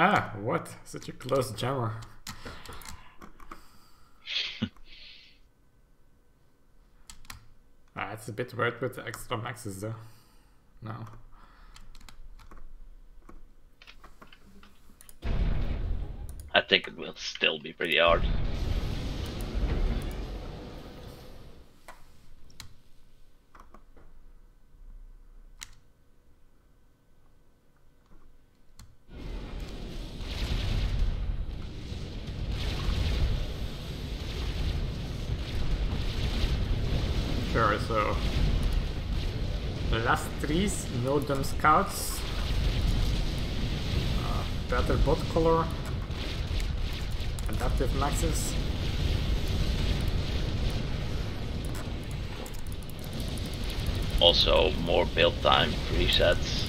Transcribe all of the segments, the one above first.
Ah, what? Such a close jammer. ah, it's a bit weird with the extra mexes though. No. I think it will still be pretty hard. Sure, so the last no dumb scouts, uh, better bot color, adaptive mexes. Also, more build time presets.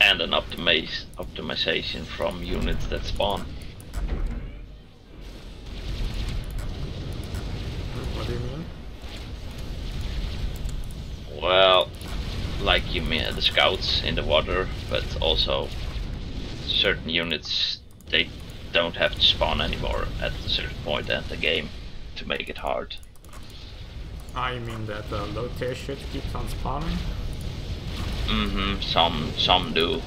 And an optimization from units that spawn. The scouts in the water, but also certain units they don't have to spawn anymore at a certain point in the game to make it hard. I mean that the low tier shit keeps on spawning. Mm-hmm. Some some do.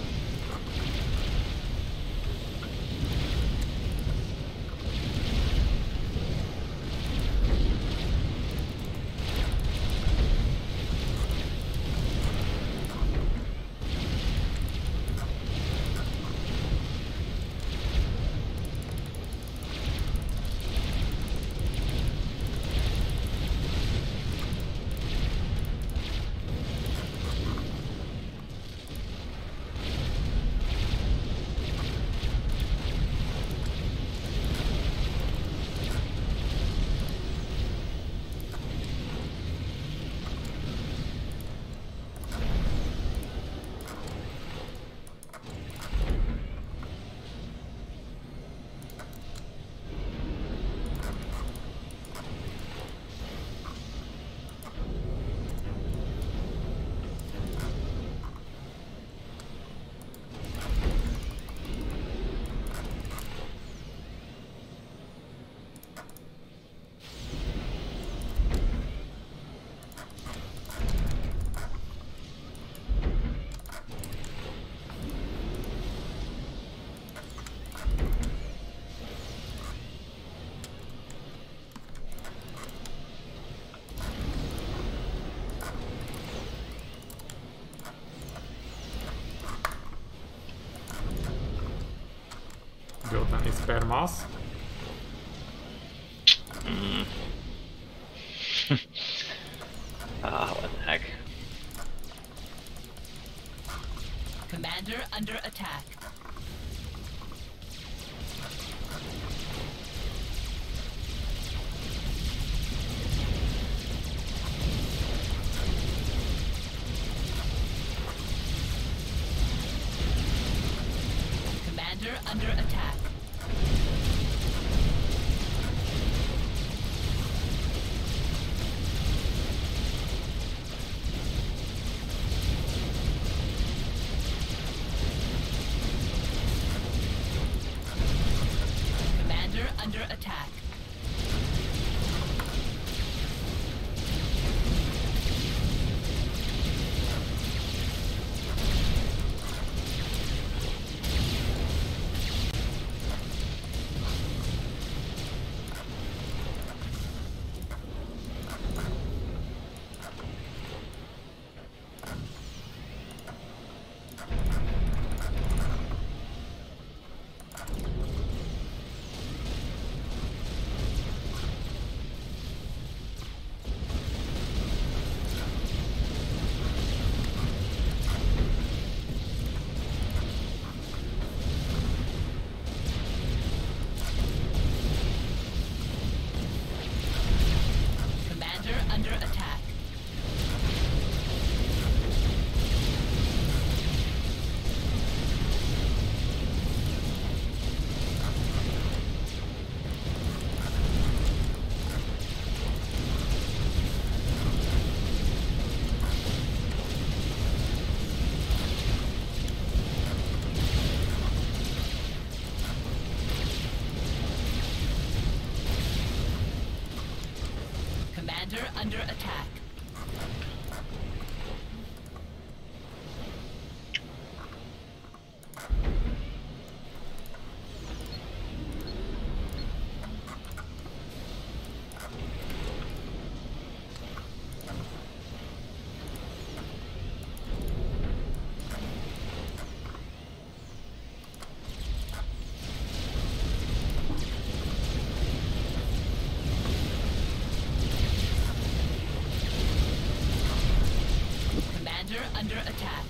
Build any spare mass. Under. Under attack.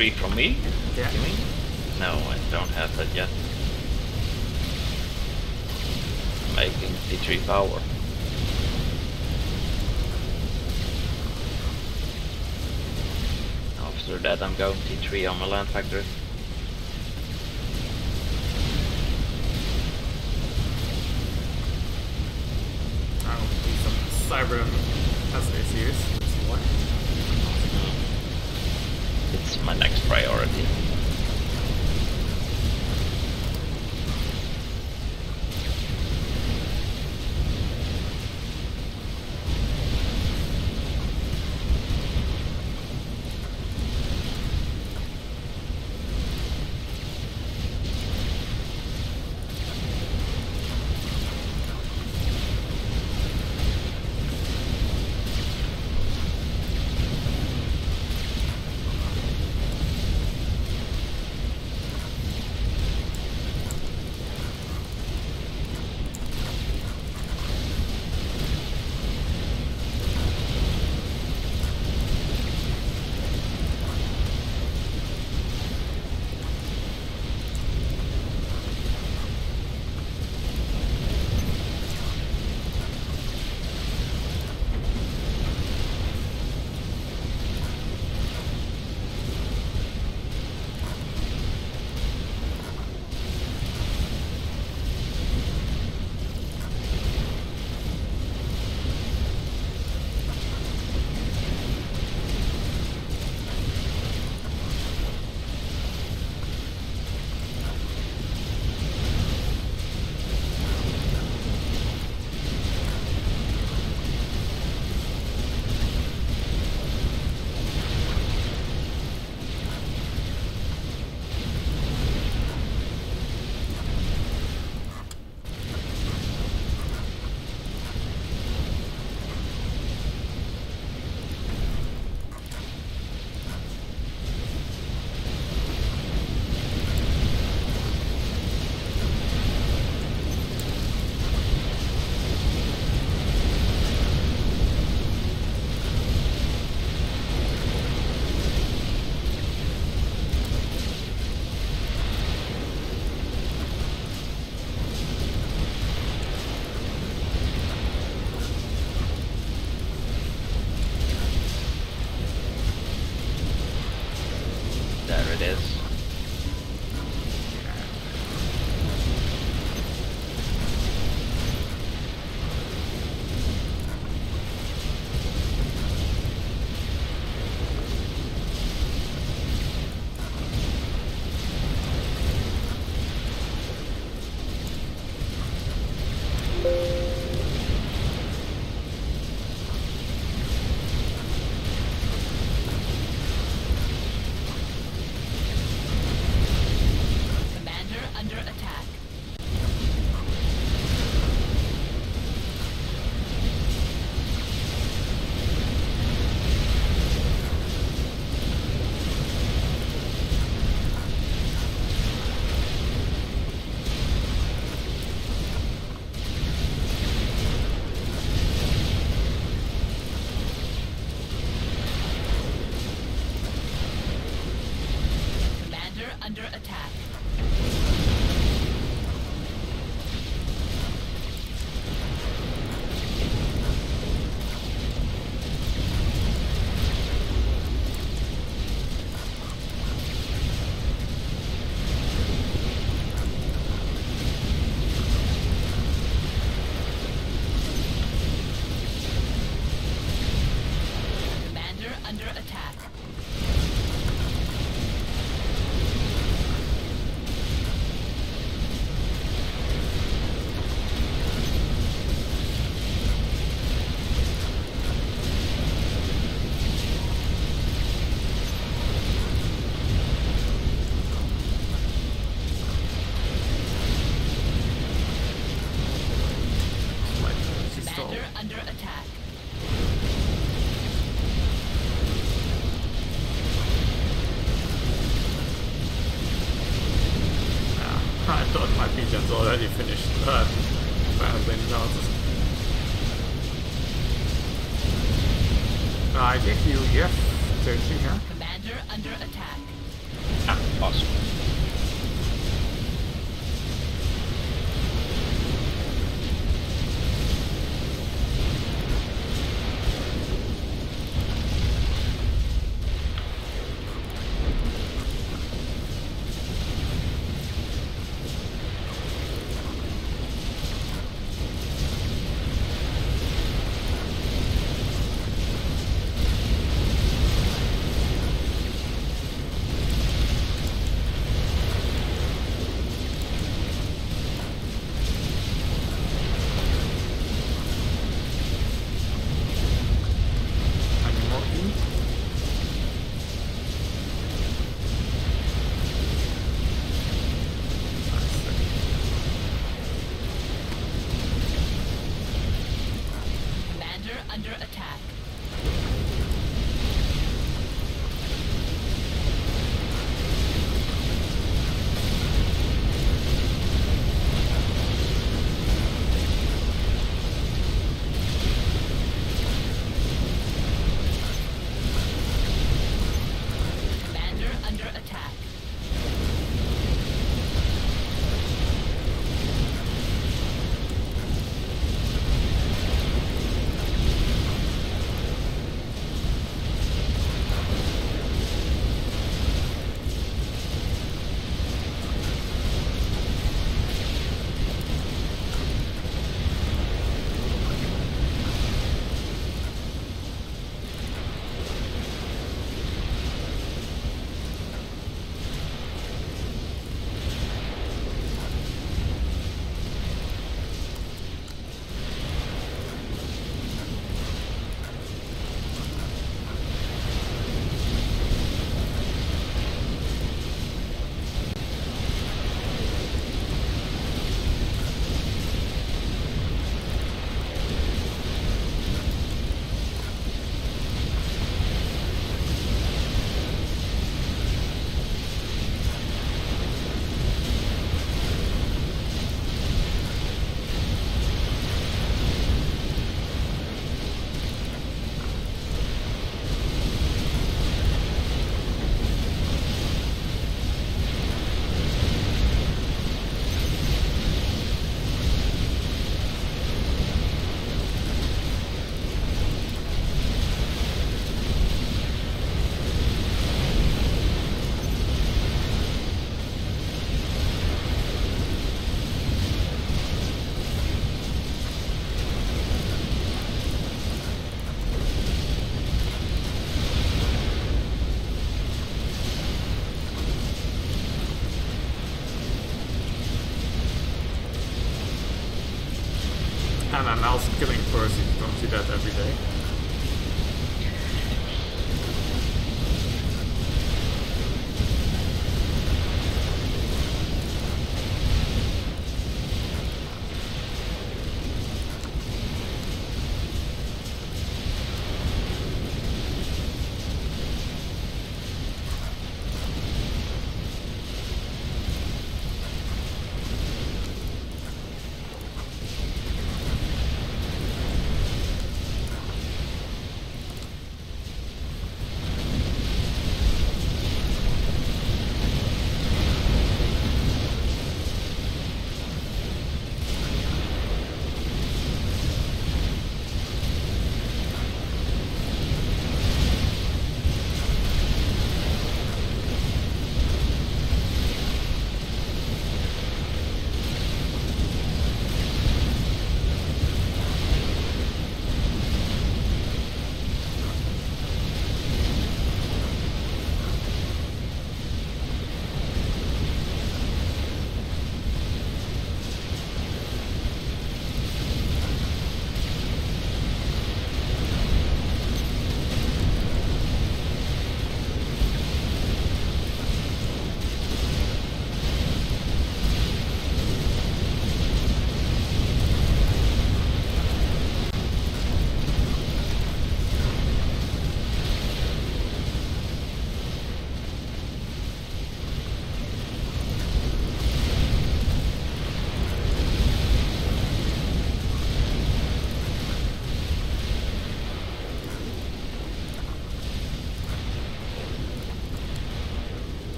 three from me? Yeah. No, I don't have that yet. Making T3 power. After that I'm going T3 on my land factory.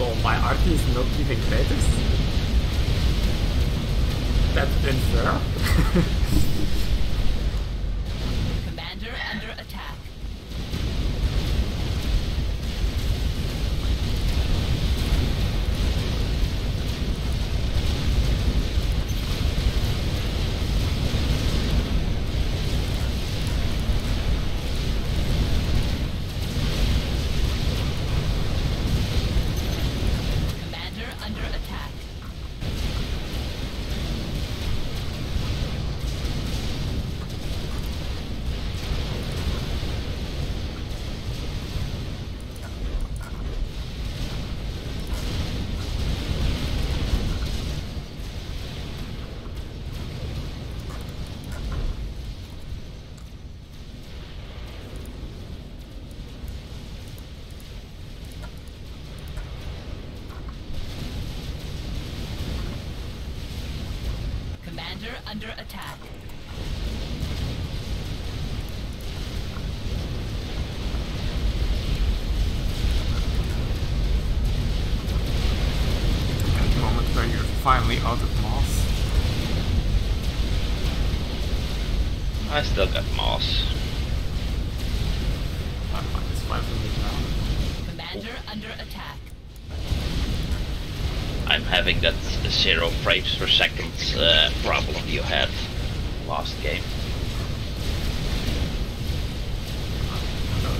Well, my army is not giving status. That's unfair. Commander under attack. Commander under attack. Commander under attack. At the moment where you're finally out of moss. I still got moss. I'm minus 500 now. Commander under attack. I'm having that zero frames per second uh, problem you had last game.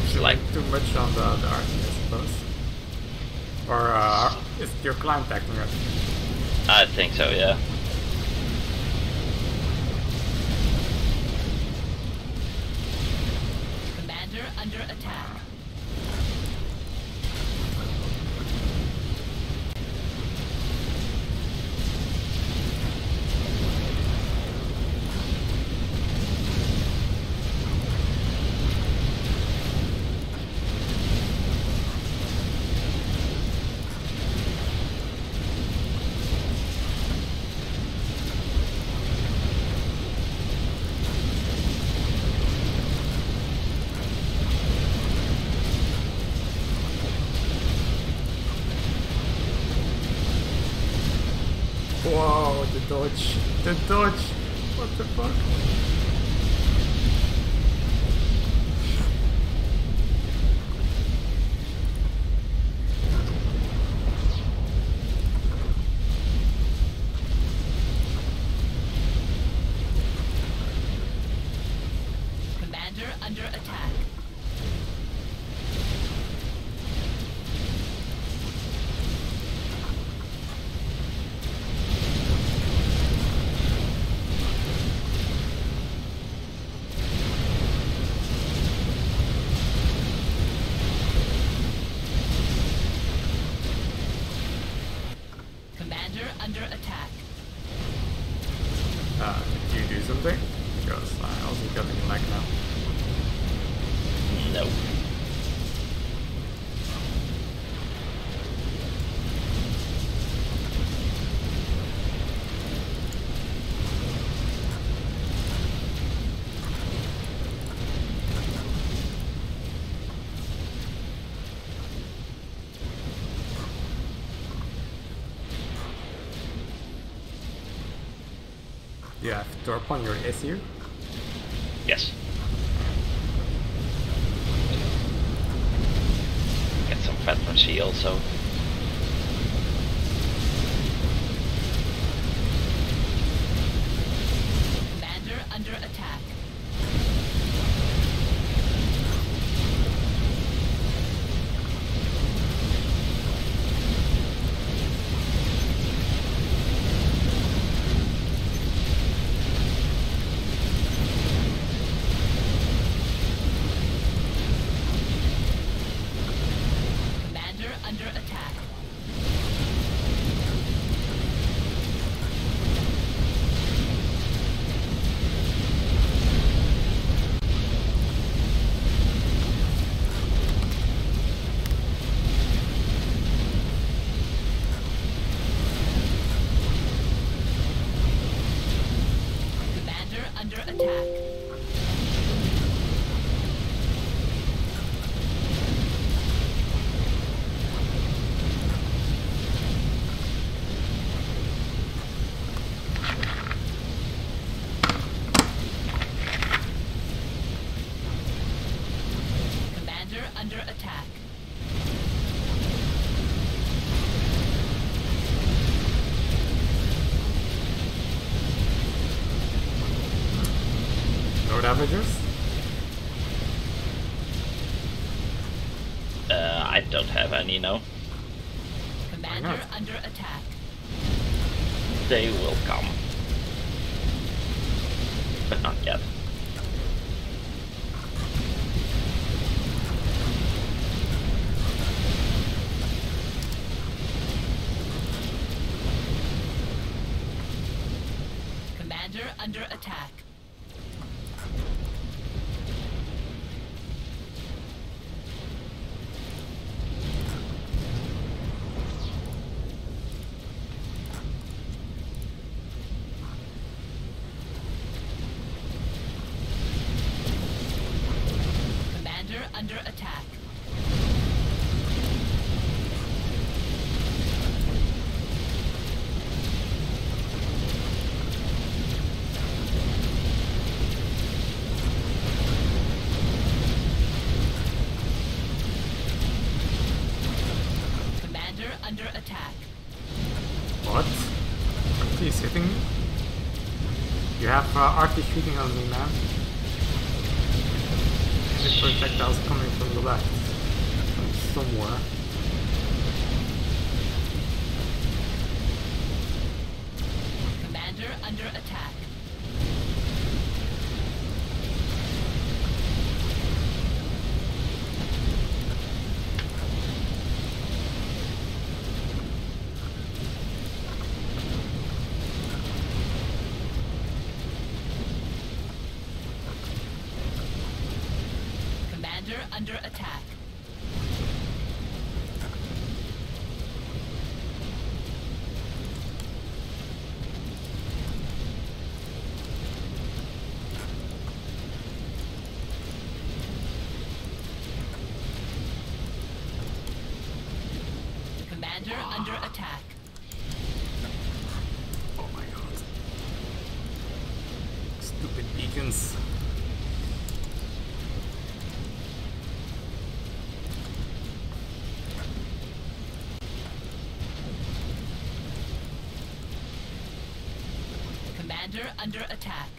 It's like- too much on the, the I suppose. Or uh, is your client acting up? I think so, yeah. You have Torp on your SU? Yes. Get some veteran C also. have uh, arty shooting on me, man. The was coming from the left. From somewhere. under attack.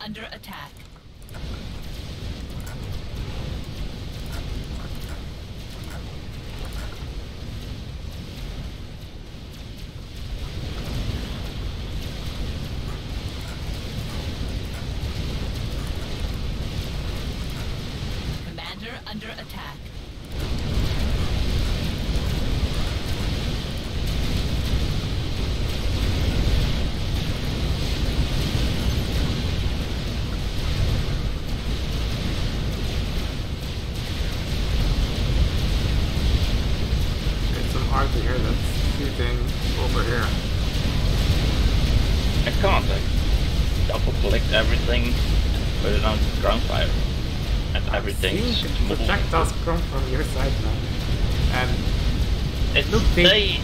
under attack. projectiles come from your side now. And it's look, they, they,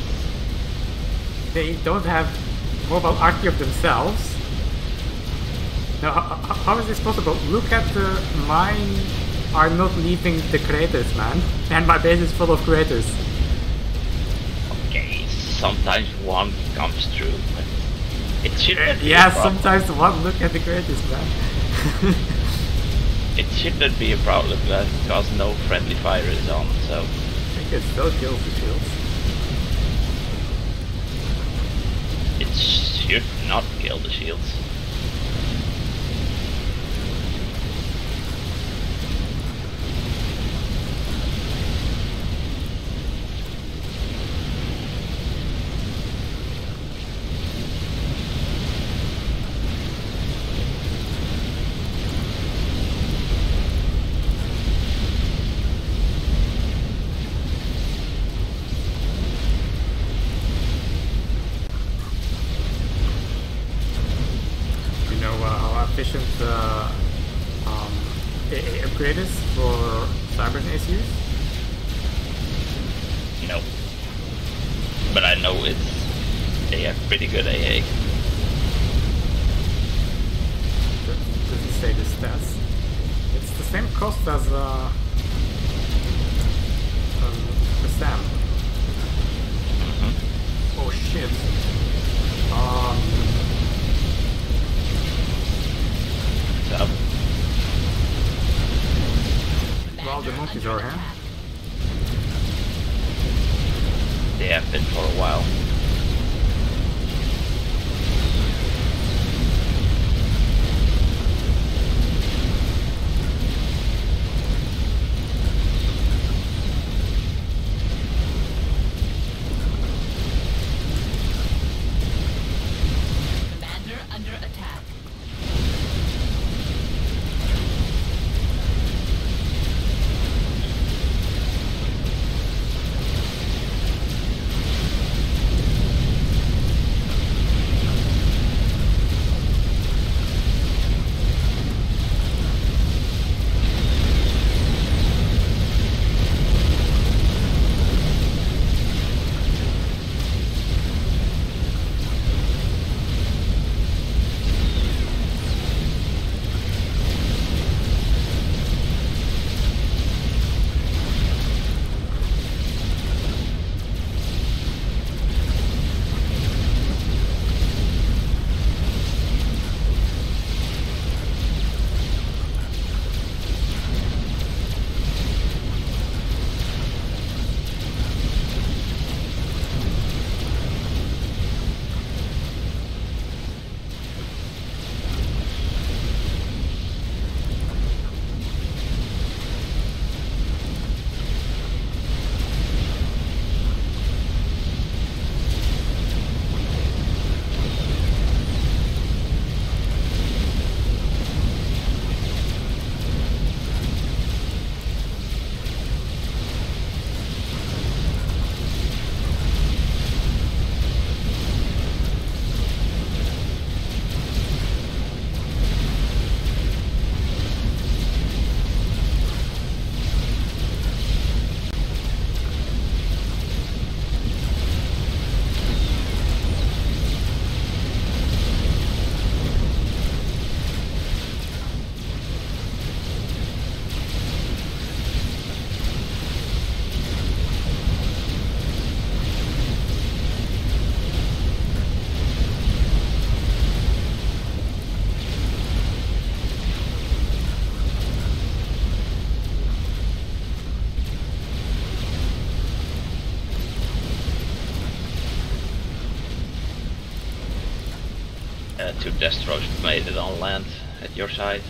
they don't have mobile army of themselves. Now, how, how is this possible? Look at the mine are not leaving the craters, man. And my base is full of craters. Okay, sometimes one comes true, but it should uh, Yeah, sometimes one look at the craters, man. It shouldn't be a problem because no friendly fire is on, so I can still kill the shields. it should not kill the shields. Two Destros made it on land at your side.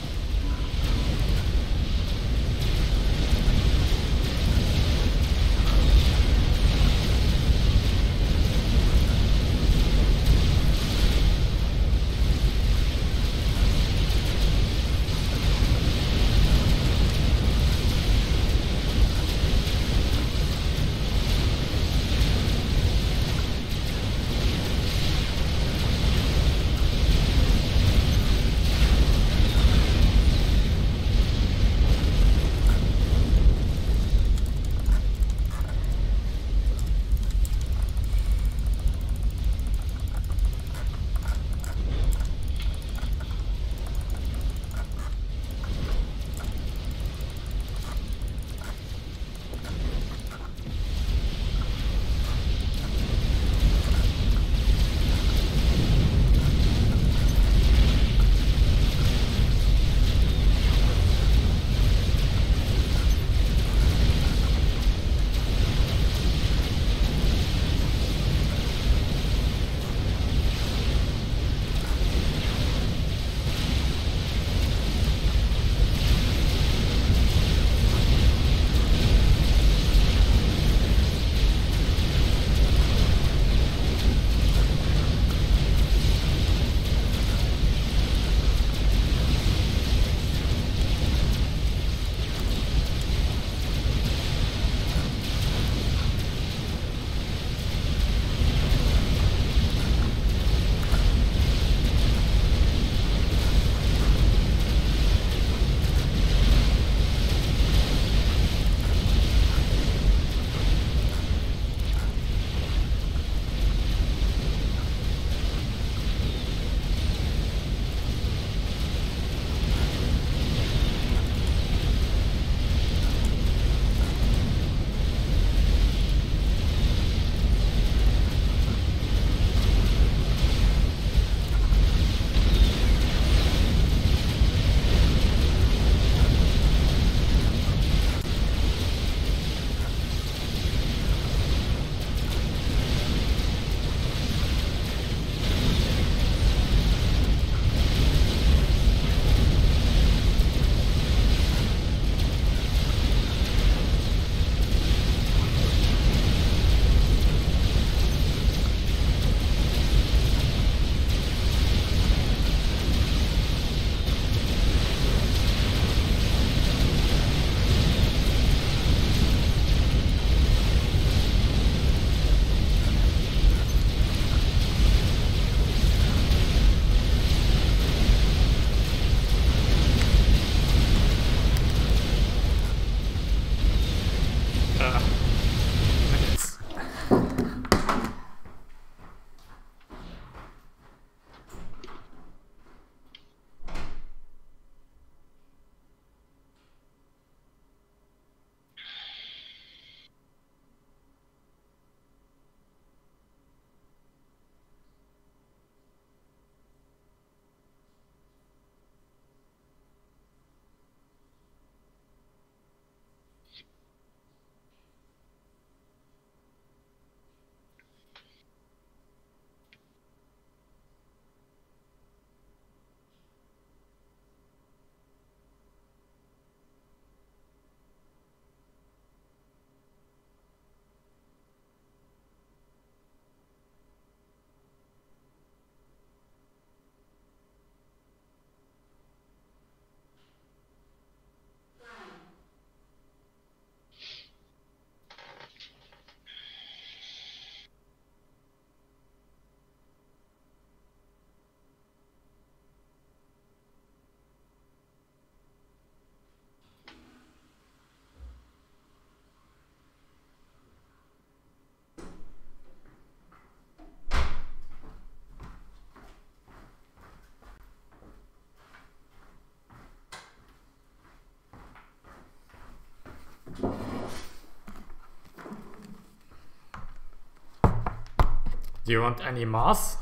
Do you want any moss?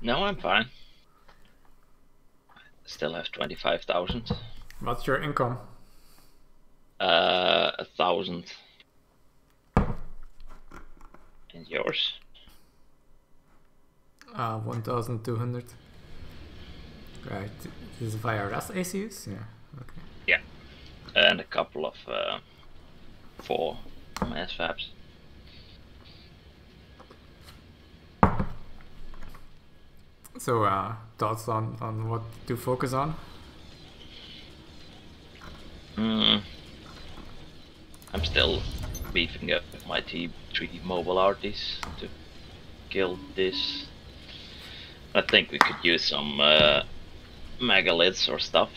No, I'm fine. Still have 25,000. What's your income? Uh, a thousand. And yours? Uh, 1200. Right, this is via RAS ACUs? Yeah, okay. Yeah. And a couple of uh, four mass fabs. So, uh, thoughts on, on what to focus on? Hmm. I'm still beefing up my T3 mobile artists to kill this. I think we could use some uh, megaliths or stuff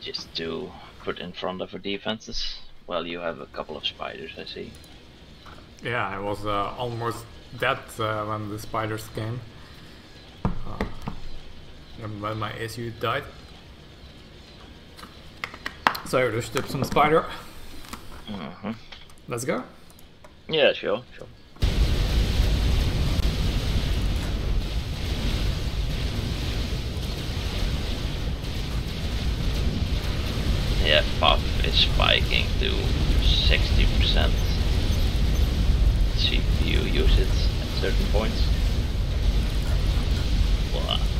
just to put in front of our defenses. Well, you have a couple of spiders, I see. Yeah, I was uh, almost dead uh, when the spiders came. And when my ACU died. So I rushed up some spider. hmm Let's go. Yeah, sure, sure. Yeah, Puff is spiking to 60% CPU usage at certain points. Blah.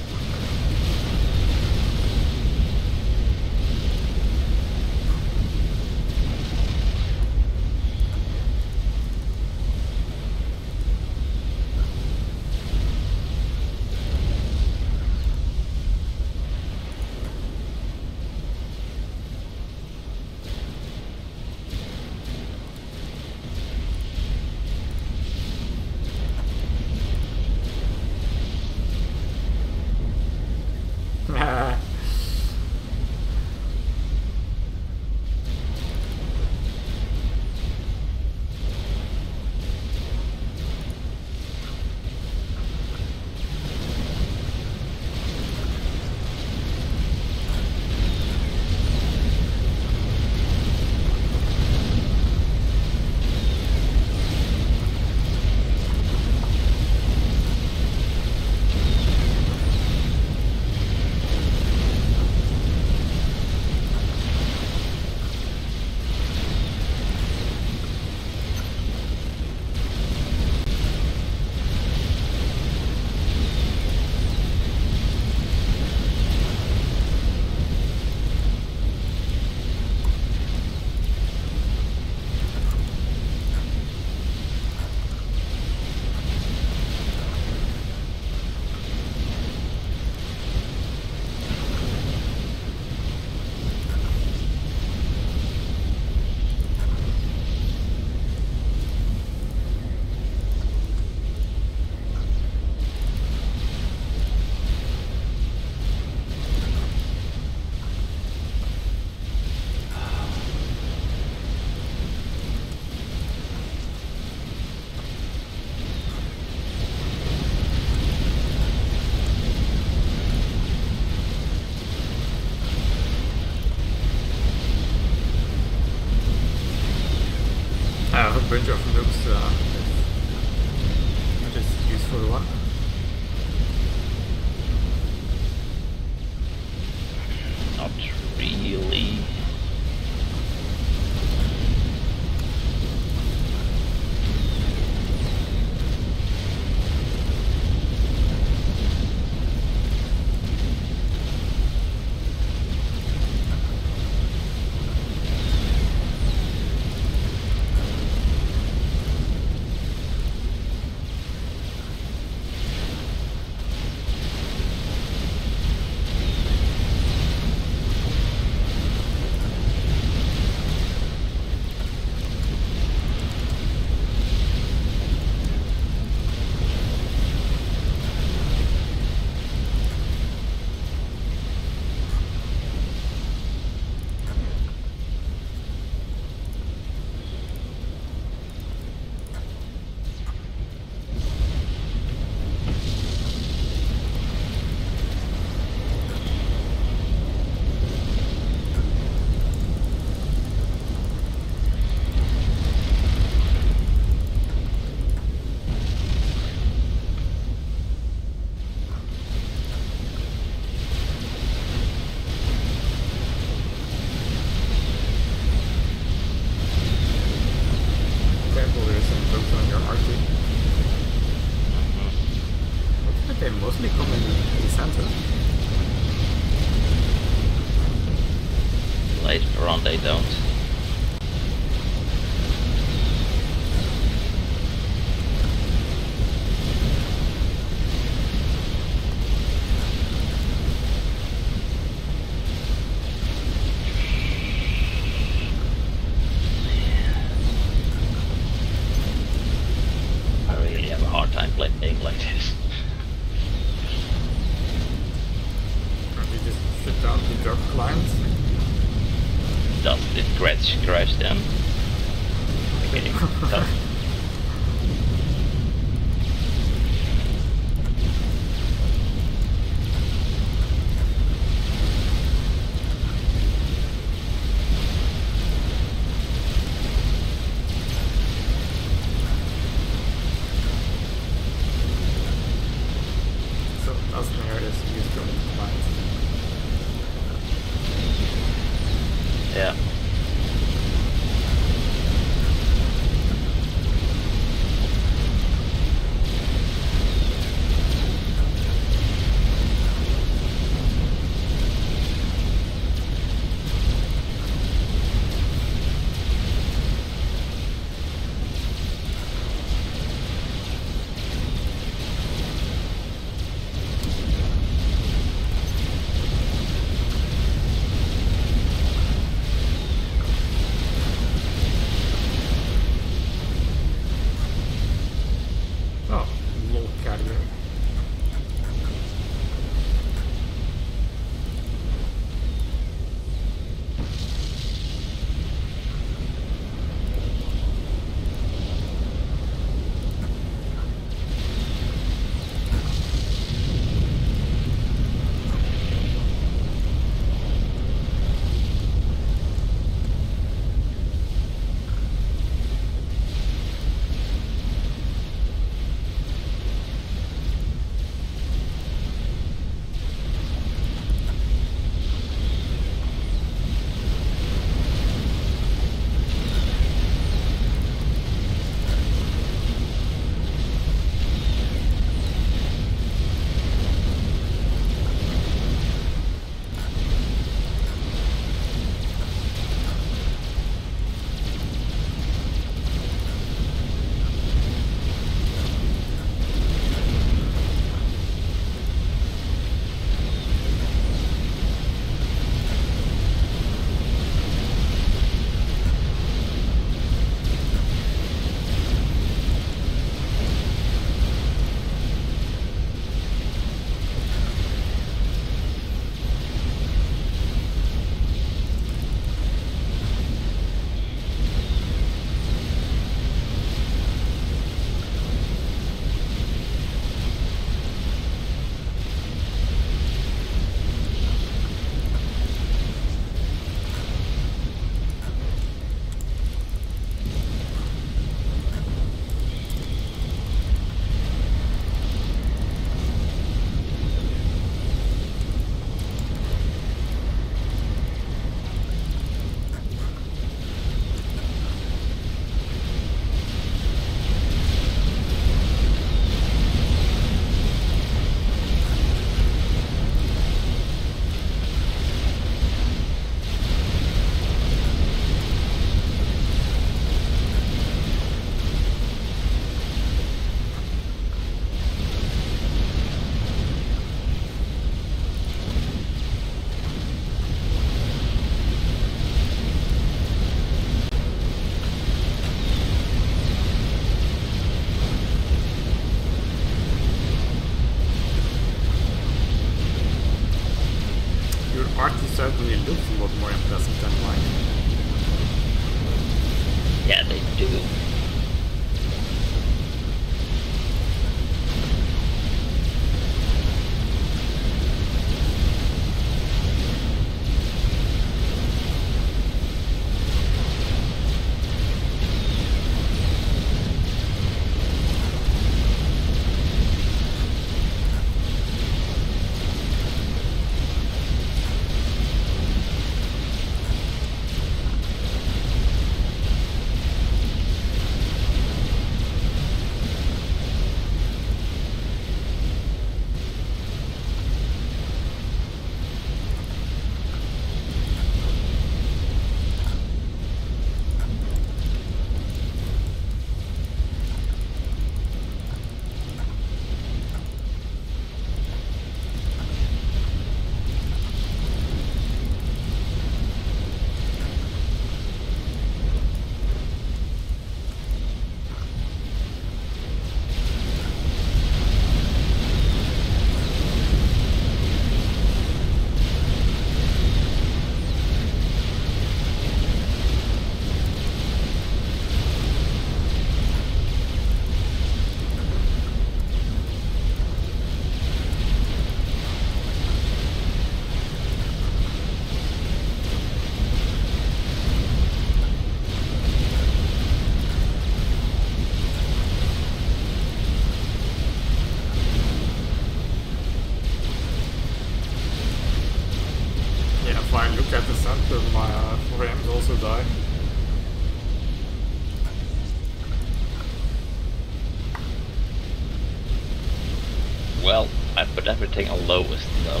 Put everything on lowest though.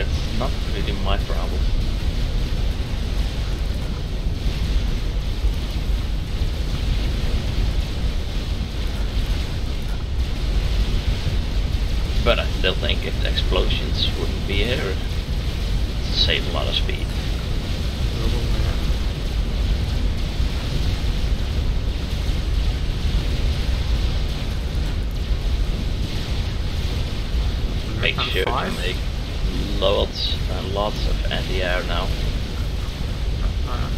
It's not really my problem. But I still think if the explosions wouldn't be here, it'd save a lot of speed. Probably, yeah. Make Mechan sure to five? make lots and lots of anti-air now. Uh, So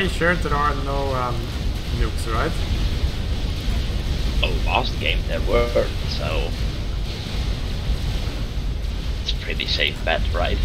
pretty sure there are no um, nukes, right? Oh, last game there were, so it's a pretty safe bet, right?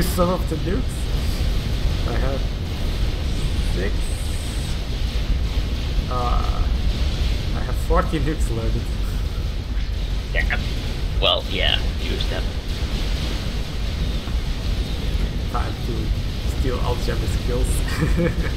Use some of the nukes. I have six. Uh, I have 40 nukes loaded. Damn. Well, yeah, use them. Time to steal alchemy skills.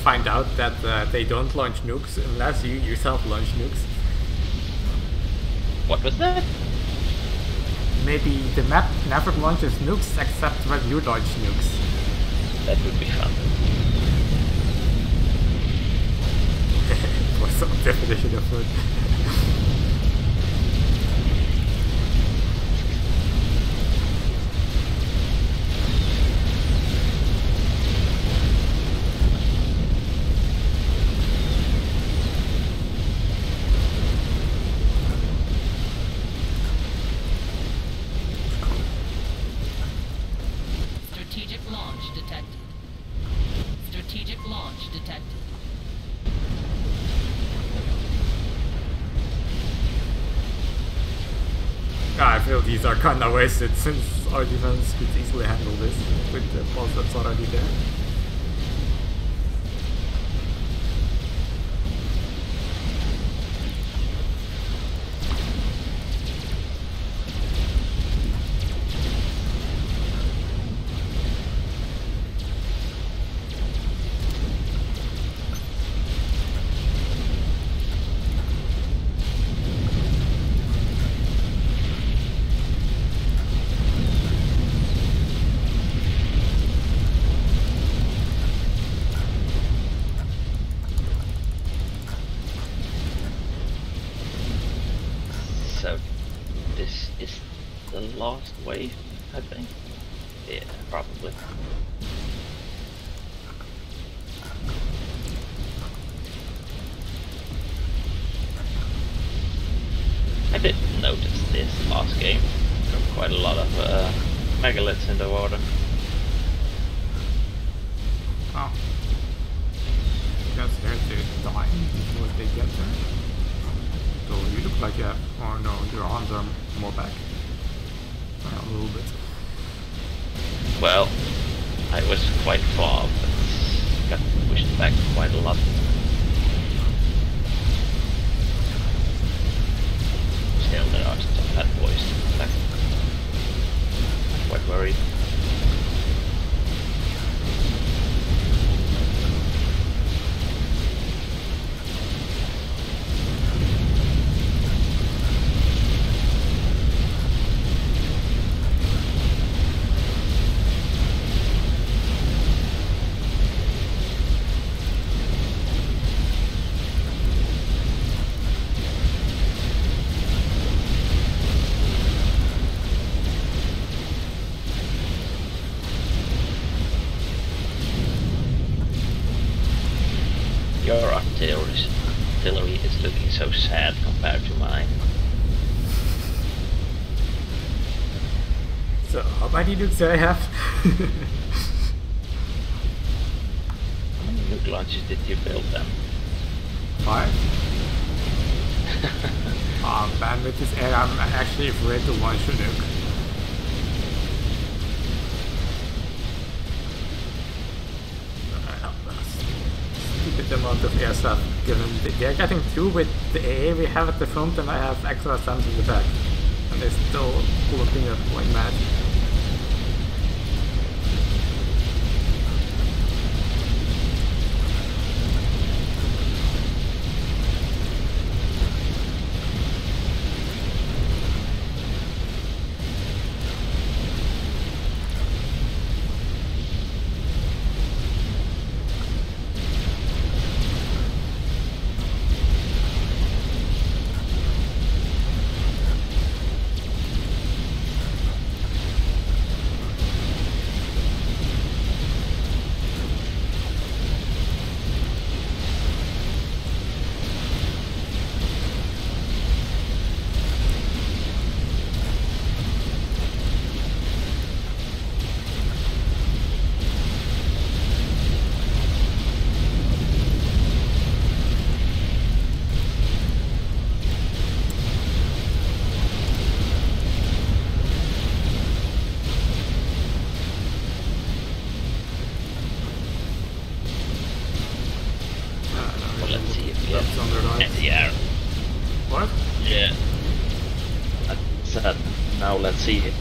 find out that uh, they don't launch nukes unless you yourself launch nukes. What was that? Maybe the map never launches nukes except when you launch nukes. That would be fun. For some definition of food. Strategic launch detected. Strategic launch detected. Ah, I feel these are kinda wasted since our defense could easily handle this with the pulse that's already there. I have. How many nuke launches did you build them? Five. um, and with air, I'm actually afraid to launch a nuke. Stupid amount of air stuff given they're getting two with the AA we have at the front and I have extra stamps in the back and they're still looking at like mad.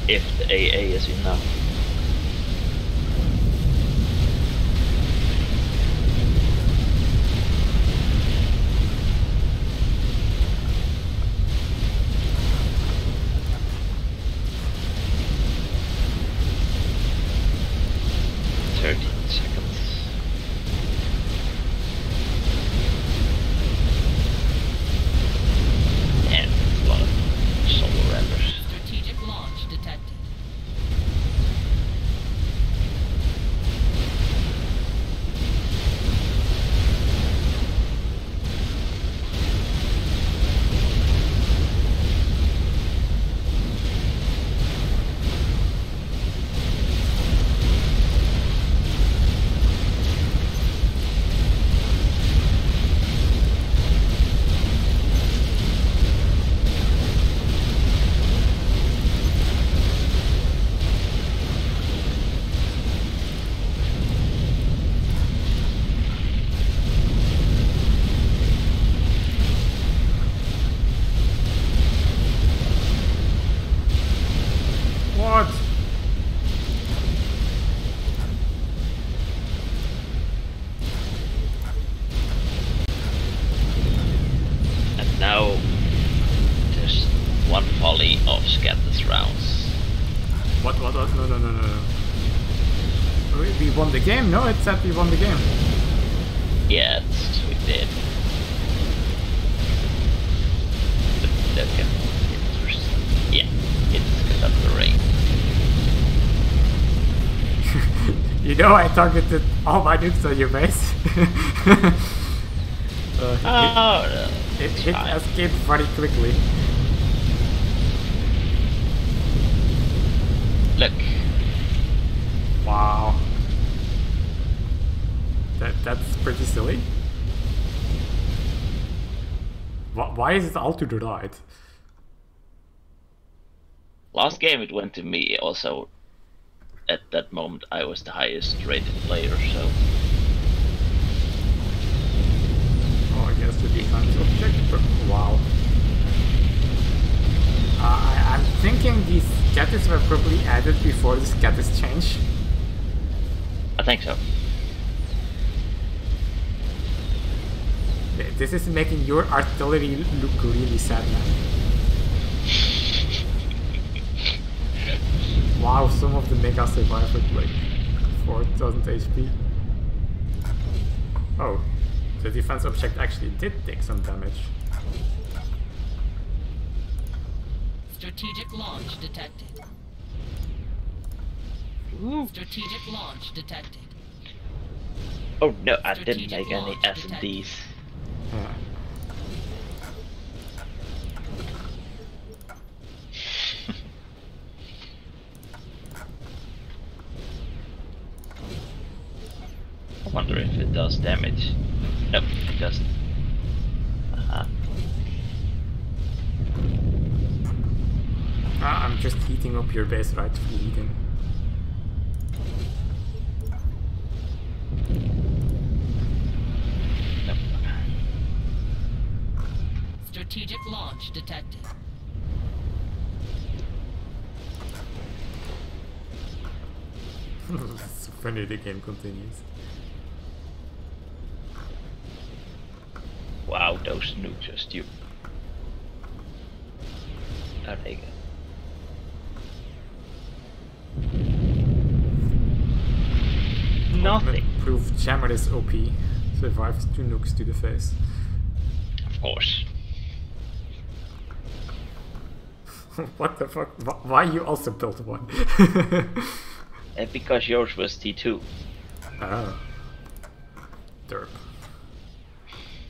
if the AA is enough. Targeted all my nukes on your base. uh, Oh, no, it, it it's hit fine. escape very quickly. Look, Wow. That that's pretty silly. Why, why is it all to the right? last game it went to me also. At that moment, I was the highest rated player, so Oh, I guess the defense object. but- Wow. Uh, I, I'm thinking these Scathis were probably added before the Scathis change. I think so. This is making your artillery look really sad, man. Wow, some of the mega survived with like 4000 HP. Oh, the defense object actually did take some damage. Strategic launch detected. Strategic launch detected. Oh no, I didn't make any launch SMDs. Yeah. I wonder if it does damage. Nope, it doesn't. Uh-huh. Ah, I'm just heating up your base right for heating. Nope. Strategic launch detected. it's funny the game continues. Wow, those nukes are stupid. You go. Nothing. Proof Jammer is OP. Survives two nukes to the face. Of course. what the fuck? Why you also built one? And eh, because yours was T2. oh. Ah. Derp.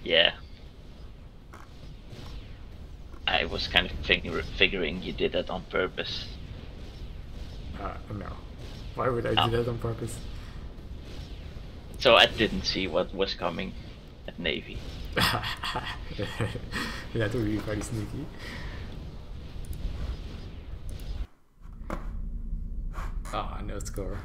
Yeah. I was kind of figure- figuring you did that on purpose. Uh, no. Why would I Oh. do that on purpose? So I didn't see what was coming at Navy. that would be very sneaky. Ah, no score.